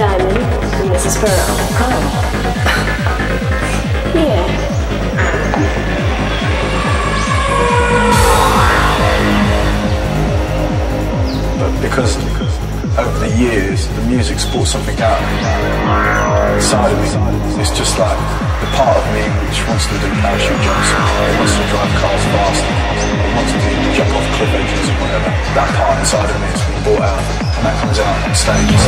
the spirit of the crime. yeah. But because over the years the music's brought something out inside of me. It's just like the part of me which wants to do parachute jumps, it wants to drive cars fast, it wants to jump off cliff edges or whatever. That part inside of me has been brought out and that comes out on stage.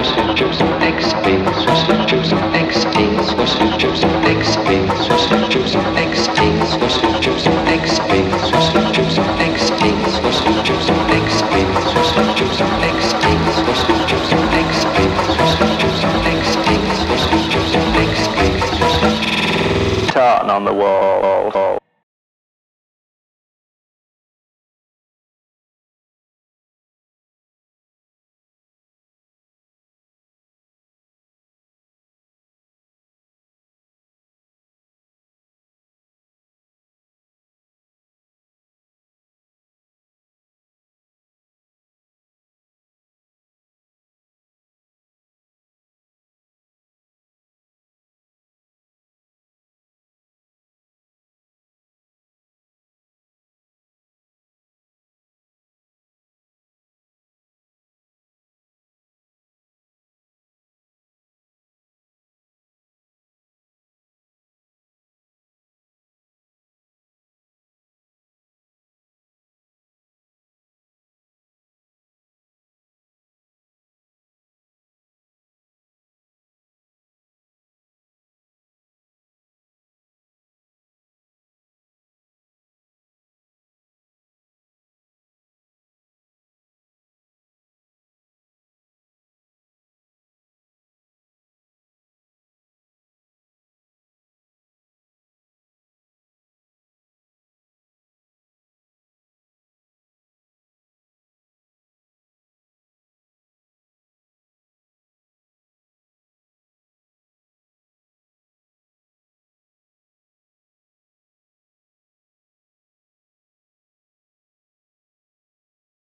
Mrs. Gypsy.